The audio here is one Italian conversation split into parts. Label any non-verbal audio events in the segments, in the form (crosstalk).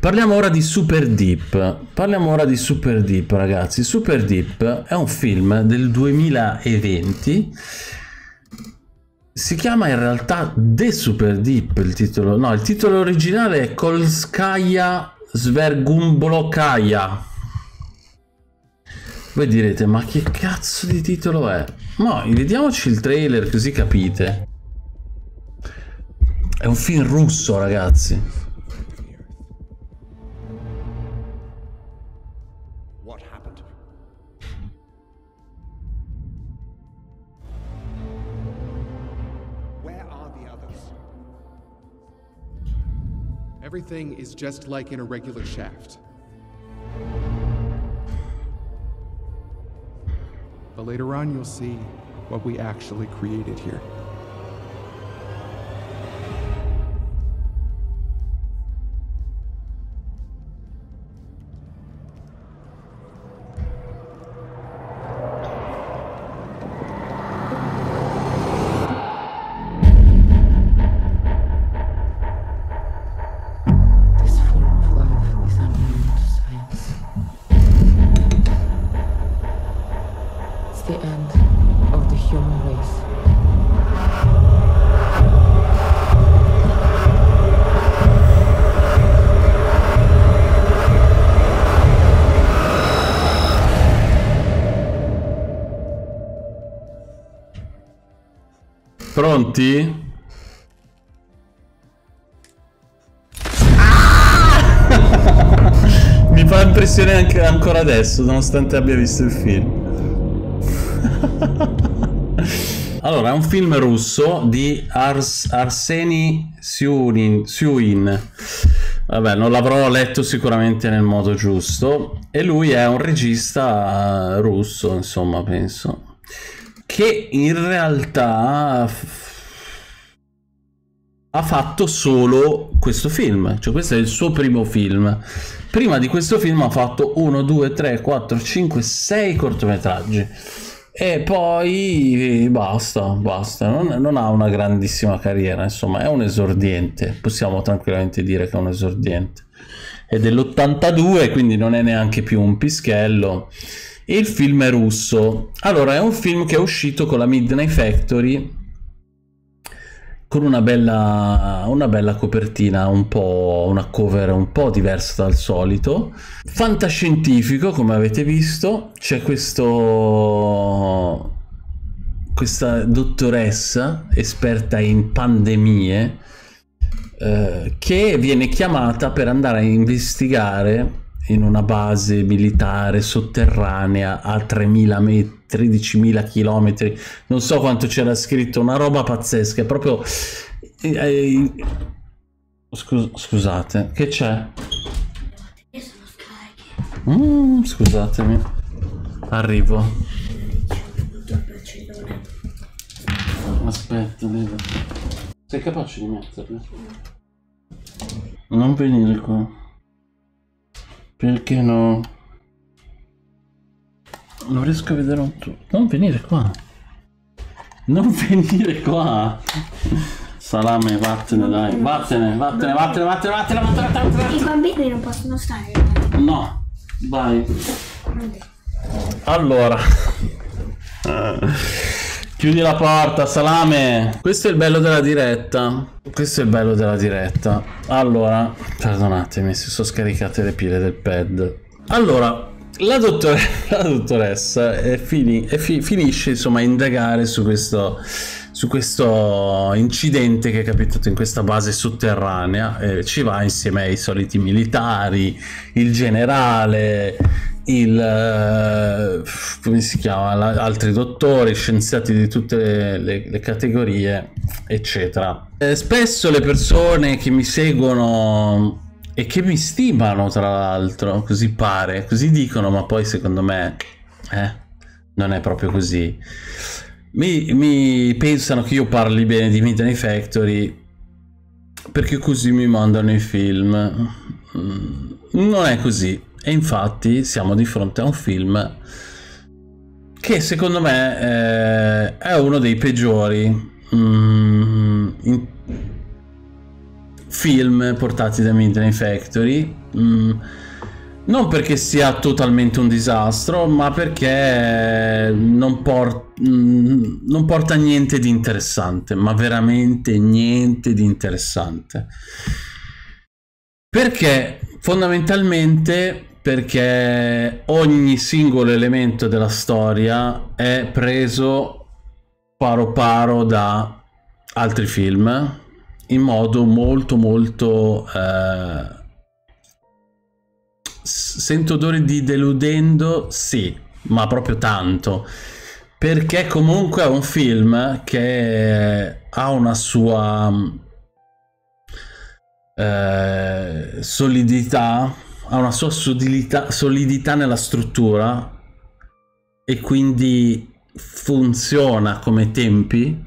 Parliamo ora di Super Deep. Parliamo ora di Super Deep, ragazzi. Super Deep è un film del 2020. Si chiama in realtà The Super Deep il titolo. No, il titolo originale è Kolskaya Svergumbolokaya. Voi direte, ma che cazzo di titolo è? No, vediamoci il trailer così capite. È un film russo, ragazzi. What happened? Where are the others? Everything is just like in a regular shaft. But later on, you'll see what we actually created here. Pronti? (laughs) Mi fa impressione anche ancora adesso, nonostante abbia visto il film. (laughs) allora, è un film russo di Ars- Arseny Syunin. Syuin. Vabbè, non l'avrò letto sicuramente nel modo giusto. E lui è un regista eh, russo, insomma, penso. Che in realtà ha fatto solo questo film, cioè questo è il suo primo film. Prima di questo film ha fatto 1, 2, 3, 4, 5, 6 cortometraggi. E poi basta, basta. Non, non ha una grandissima carriera, insomma, è un esordiente. Possiamo tranquillamente dire che è un esordiente. È dell'82, quindi non è neanche più un pischello. Il film è russo. Allora, è un film che è uscito con la Midnight Factory con una bella, una bella copertina, un po' una cover un po' diversa dal solito. Fantascientifico, come avete visto, c'è questo questa dottoressa esperta in pandemie eh, che viene chiamata per andare a investigare in una base militare sotterranea a 3000 metri 13.000 km non so quanto c'era scritto una roba pazzesca è proprio eh, eh, scus- scusate che c'è? Io sono scariche. Mm, scusatemi. Arrivo. Aspetta devo... sei capace di metterle non venire qua perché no non riesco a vedere un tutto. Non venire qua. Non (laughs) venire qua. Salame, vattene dai. Vattene, vattene, vattene, vattene, vattene, vattene, vattene, I vattene. bambini non possono stare. eh. No, vai. Allora. Chiudi la porta, salame. Questo è il bello della diretta. Questo è il bello della diretta. Allora, perdonatemi se sono scaricate le pile del pad. Allora, la, dottore- (laughs) la dottoressa eh, fini- eh, fi- finisce insomma a indagare su questo, su questo incidente che è capitato in questa base sotterranea. Eh, ci va insieme ai soliti militari, il generale, il eh, come si chiama la- altri dottori scienziati di tutte le, le- le categorie eccetera. Eh, spesso le persone che mi seguono e che mi stimano tra l'altro così pare così dicono ma poi secondo me eh, non è proprio così. Mi, mi pensano che io parli bene di Midnight Factory perché così mi mandano i film. Mm, non è così e infatti siamo di fronte a un film che secondo me eh, è uno dei peggiori mm, in- film portati da Midnight Factory. Mm, non perché sia totalmente un disastro, ma perché non, por- mm, non porta niente di interessante, ma veramente niente di interessante. Perché fondamentalmente perché ogni singolo elemento della storia è preso paro paro da altri film in modo molto molto eh, sento odore di deludendo sì ma proprio tanto. Perché comunque è un film che ha una sua eh, solidità ha una sua solidità, solidità nella struttura e quindi funziona come tempi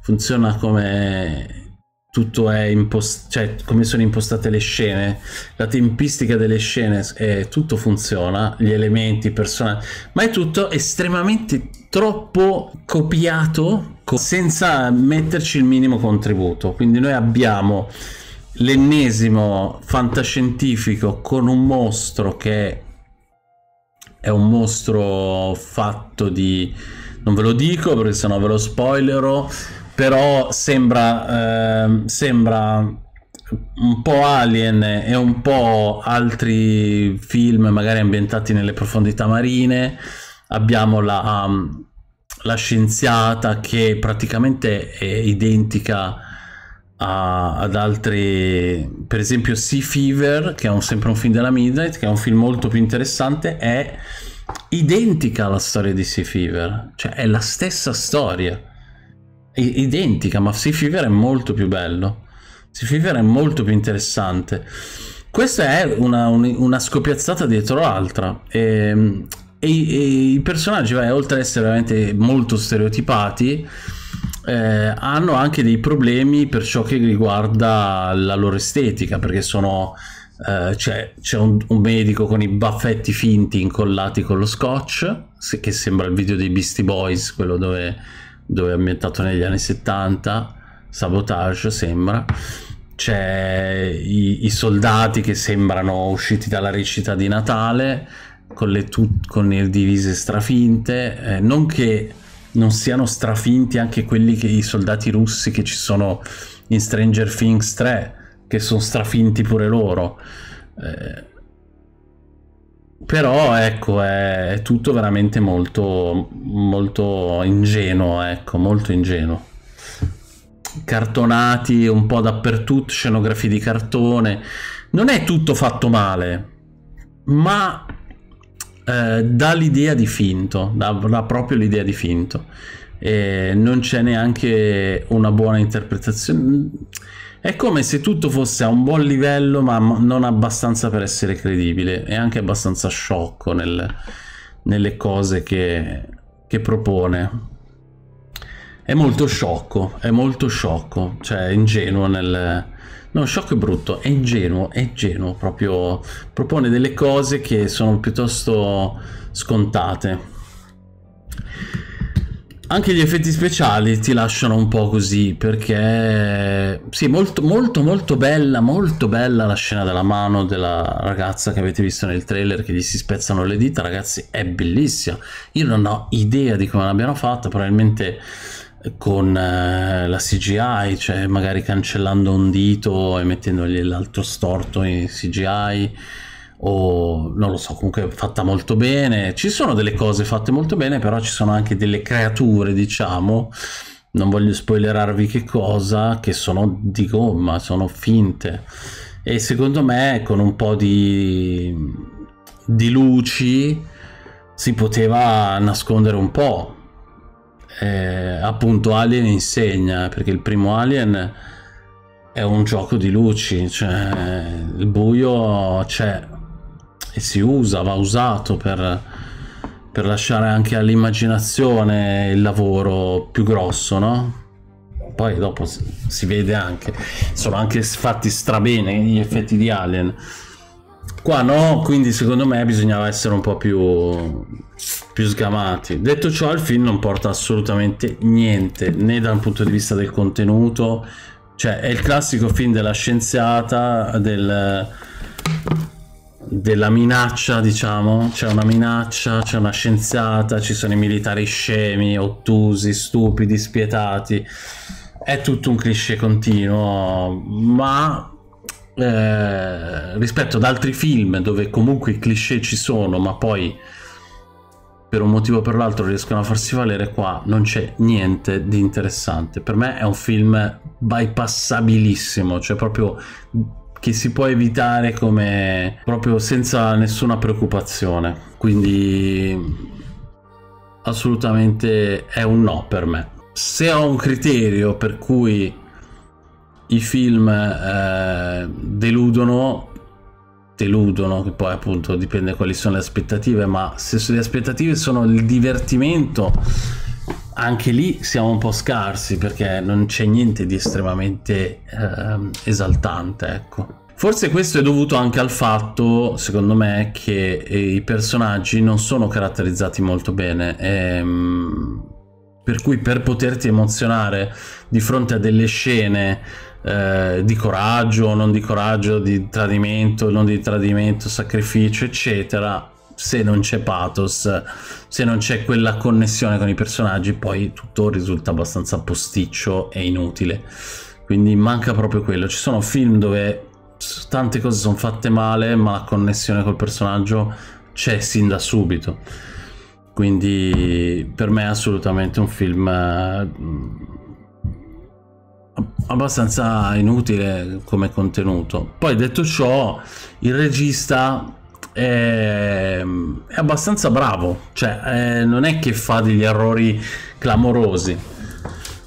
funziona come tutto è impostato, cioè come sono impostate le scene, la tempistica delle scene, eh, tutto funziona, gli elementi, i personaggi, ma è tutto estremamente troppo copiato co- senza metterci il minimo contributo. Quindi noi abbiamo l'ennesimo fantascientifico con un mostro che è un mostro fatto di non ve lo dico perché sennò ve lo spoilerò però sembra, eh, sembra un po' Alien e un po' altri film magari ambientati nelle profondità marine. Abbiamo la, um, la scienziata che praticamente è identica a, ad altri, per esempio Sea Fever, che è un, sempre un film della Midnight, che è un film molto più interessante, è identica alla storia di Sea Fever, cioè è la stessa storia identica, ma Sea Fever è molto più bello. Sea Fever è molto più interessante. Questa è una, una scopiazzata dietro l'altra. E, e, e i personaggi, beh, oltre ad essere veramente molto stereotipati, eh, hanno anche dei problemi per ciò che riguarda la loro estetica, perché sono. Uh, c'è, un, un, medico con i baffetti finti incollati con lo scotch, che sembra il video dei Beastie Boys, quello dove dove è ambientato negli anni 70, Sabotage sembra, c'è i, i soldati che sembrano usciti dalla recita di Natale con le, con divise strafinte, eh, non che non siano strafinti anche quelli che i soldati russi che ci sono in Stranger Things 3, che sono strafinti pure loro. Eh, però ecco è, è, tutto veramente molto molto ingenuo ecco molto ingenuo cartonati un po' dappertutto scenografie di cartone non è tutto fatto male ma eh, dà l'idea di finto dà, dà proprio l'idea di finto e non c'è neanche una buona interpretazione è come se tutto fosse a un buon livello, ma non abbastanza per essere credibile. È anche abbastanza sciocco nel, nelle cose che, che propone. È molto sciocco, è molto sciocco, cioè ingenuo nel... No, sciocco è brutto, è ingenuo, è ingenuo, proprio propone delle cose che sono piuttosto scontate. Anche gli effetti speciali ti lasciano un po' così perché sì, molto molto molto bella, molto bella la scena della mano della ragazza che avete visto nel trailer che gli si spezzano le dita, ragazzi, è bellissima. Io non ho idea di come l'abbiano fatta, probabilmente con eh, la CGI, cioè magari cancellando un dito e mettendogli l'altro storto in CGI o non lo so, comunque fatta molto bene. Ci sono delle cose fatte molto bene, però ci sono anche delle creature, diciamo, non voglio spoilerarvi che cosa, che sono di gomma, sono finte. E secondo me con un po' di, di luci si poteva nascondere un po'. Eh, appunto Alien insegna, perché il primo Alien è un gioco di luci, cioè il buio c'è e si usa, va usato per, per lasciare anche all'immaginazione il lavoro più grosso, no? Poi dopo si vede anche, sono anche fatti strabene gli effetti di Alien. Qua no, quindi secondo me bisognava essere un po' più, più sgamati. Detto ciò, il film non porta assolutamente niente, né dal punto di vista del contenuto, Cioè, è il classico film della scienziata, del, della minaccia, diciamo. C'è una minaccia, c'è una scienziata, ci sono i militari scemi, ottusi, stupidi, spietati. È tutto un cliché continuo, ma eh, rispetto ad altri film dove comunque i cliché ci sono, ma poi per un motivo o per l'altro riescono a farsi valere qua non c'è niente di interessante. Per me è un film bypassabilissimo cioè proprio che si può evitare come proprio senza nessuna preoccupazione. Quindi assolutamente è un no per me. Se ho un criterio per cui i film eh, deludono deludono, che poi appunto dipende quali sono le aspettative, ma se le aspettative sono il divertimento, anche lì siamo un po' scarsi perché non c'è niente di estremamente eh, esaltante, ecco. Forse questo è dovuto anche al fatto, secondo me, che i personaggi non sono caratterizzati molto bene. Ehm, per cui per poterti emozionare di fronte a delle scene eh, di coraggio, non di coraggio, di tradimento, non di tradimento, sacrificio, eccetera. Se non c'è pathos, se non c'è quella connessione con i personaggi, poi tutto risulta abbastanza posticcio e inutile. Quindi manca proprio quello. Ci sono film dove tante cose sono fatte male, ma la connessione col personaggio c'è sin da subito. Quindi per me è assolutamente un film eh, abbastanza inutile come contenuto. Poi detto ciò, il regista è, è abbastanza bravo, cioè eh, non è che fa degli errori clamorosi.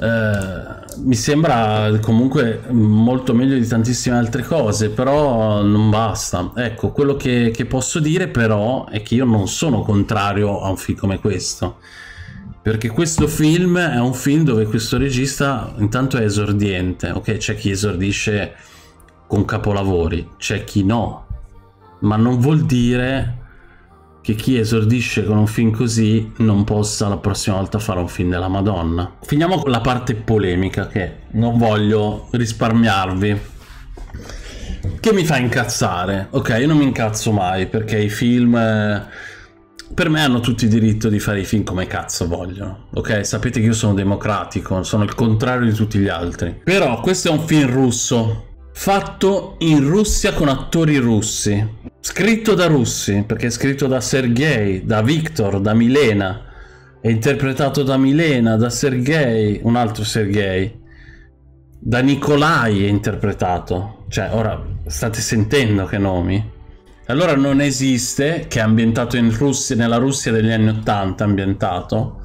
Eh, mi sembra comunque molto meglio di tantissime altre cose, però non basta. Ecco, quello che, che posso dire però è che io non sono contrario a un film come questo perché questo film è un film dove questo regista intanto è esordiente, ok? C'è chi esordisce con capolavori, c'è chi no, ma non vuol dire che chi esordisce con un film così non possa la prossima volta fare un film della Madonna. Finiamo con la parte polemica che non voglio risparmiarvi. Che mi fa incazzare? Ok, io non mi incazzo mai perché i film eh, per me hanno tutti il diritto di fare i film come cazzo vogliono, ok? Sapete che io sono democratico, sono il contrario di tutti gli altri. Però questo è un film russo, fatto in Russia con attori russi, scritto da russi, perché è scritto da Sergei, da Victor, da Milena, è interpretato da Milena, da Sergei, un altro Sergei, da Nikolai è interpretato. Cioè, ora state sentendo che nomi? Allora non esiste, che è ambientato Russia, nella Russia degli anni Ottanta, ambientato,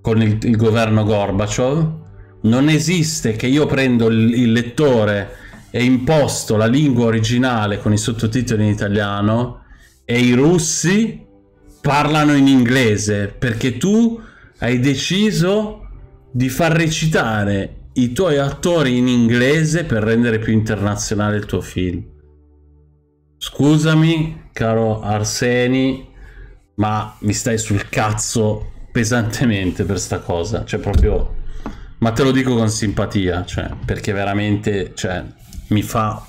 con il, il, governo Gorbaciov, non esiste che io prendo il, il lettore e imposto la lingua originale con i sottotitoli in italiano e i russi parlano in inglese perché tu hai deciso di far recitare i tuoi attori in inglese per rendere più internazionale il tuo film. Scusami, caro Arseni, ma mi stai sul cazzo pesantemente per sta cosa. Cioè, proprio. Ma te lo dico con simpatia, cioè, perché veramente cioè, mi fa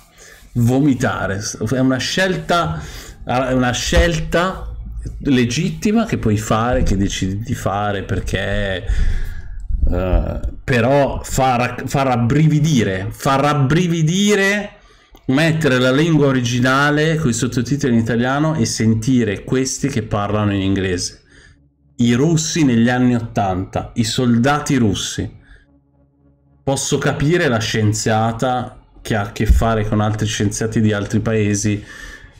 vomitare. È una scelta. È una scelta legittima che puoi fare, che decidi di fare perché. Uh, però fa, fa rabbrividire, fa rabbrividire mettere la lingua originale con i sottotitoli in italiano e sentire questi che parlano in inglese. I russi negli anni Ottanta, i soldati russi. Posso capire la scienziata che ha a che fare con altri scienziati di altri paesi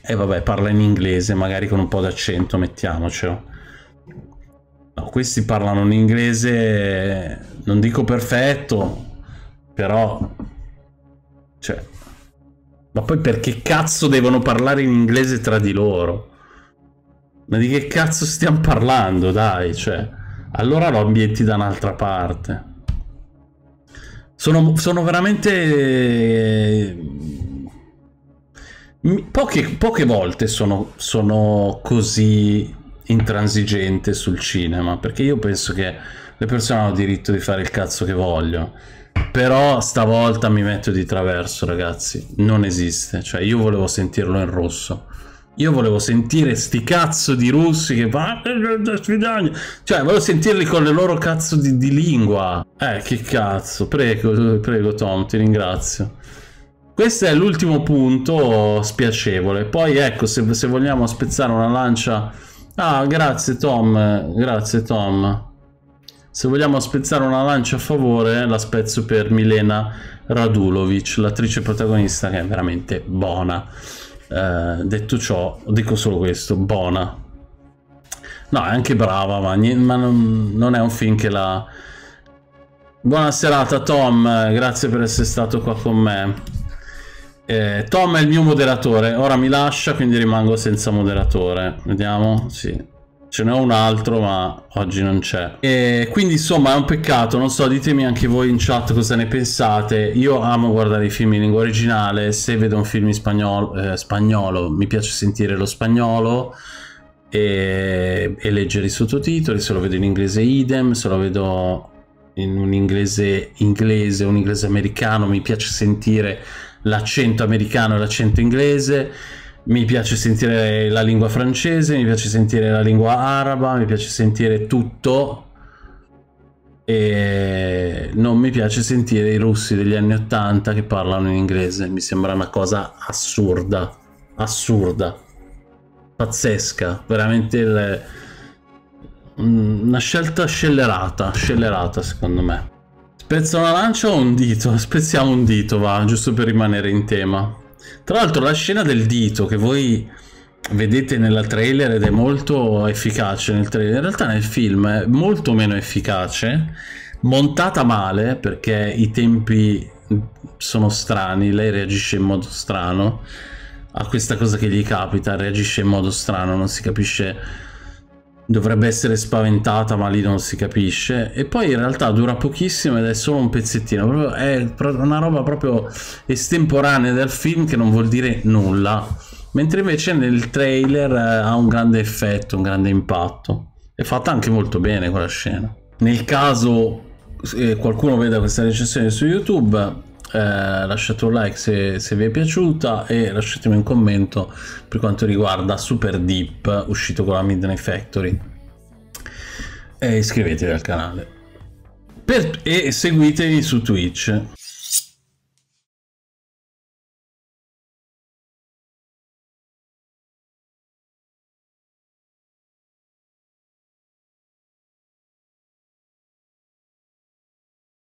e vabbè, parla in inglese, magari con un po' d'accento, mettiamocelo. No, questi parlano in inglese, non dico perfetto, però cioè ma poi perché cazzo devono parlare in inglese tra di loro? Ma di che cazzo stiamo parlando, dai, cioè... Allora lo ambienti da un'altra parte. Sono, sono veramente... Poche, poche volte sono, sono così intransigente sul cinema, perché io penso che le persone hanno diritto di fare il cazzo che vogliono Però stavolta mi metto di traverso, ragazzi. Non esiste. Cioè, io volevo sentirlo in rosso. Io volevo sentire sti cazzo di russi che cioè volevo sentirli con le loro cazzo di, di lingua. Eh che cazzo. Prego prego Tom ti ringrazio. Questo è l'ultimo punto spiacevole. Poi ecco se, se vogliamo spezzare una lancia. Ah grazie Tom. Grazie Tom se vogliamo spezzare una lancia a favore la spezzo per Milena Radulovic l'attrice protagonista che è veramente buona eh, detto ciò, dico solo questo, buona. No, è anche brava, ma, ma non, non, è un film che la... Buona serata Tom, grazie per essere stato qua con me. Eh, Tom è il mio moderatore, ora mi lascia, quindi rimango senza moderatore. Vediamo, sì. Ce n'è un altro, ma oggi non c'è. E quindi insomma è un peccato, non so, ditemi anche voi in chat cosa ne pensate. Io amo guardare i film in lingua originale, se vedo un film in spagnolo, eh, spagnolo mi piace sentire lo spagnolo e, e leggere i sottotitoli, se lo vedo in inglese idem, se lo vedo in un inglese inglese, un inglese americano, mi piace sentire l'accento americano e l'accento inglese mi piace sentire la lingua francese, mi piace sentire la lingua araba, mi piace sentire tutto e non mi piace sentire i russi degli anni 80 che parlano in inglese, mi sembra una cosa assurda, assurda, pazzesca, veramente il... una scelta scellerata, scellerata secondo me. Spezzo una lancia o un dito? (laughs) Spezziamo un dito, va, giusto per rimanere in tema. Tra l'altro la scena del dito che voi vedete nella trailer ed è molto efficace nel trailer, in realtà nel film è molto meno efficace, montata male perché i tempi sono strani, lei reagisce in modo strano. A questa cosa che gli capita, reagisce in modo strano, non si capisce dovrebbe essere spaventata ma lì non si capisce. E poi in realtà dura pochissimo ed è solo un pezzettino. È una roba proprio estemporanea del film che non vuol dire nulla. Mentre invece nel trailer eh, ha un grande effetto un grande impatto. È fatta anche molto bene quella scena. Nel caso eh, qualcuno veda questa recensione su youtube eh, lasciate un like se, se, vi è piaciuta e lasciatemi un commento per quanto riguarda Super Deep uscito con la Midnight Factory. E iscrivetevi al canale. Per, e seguitemi su Twitch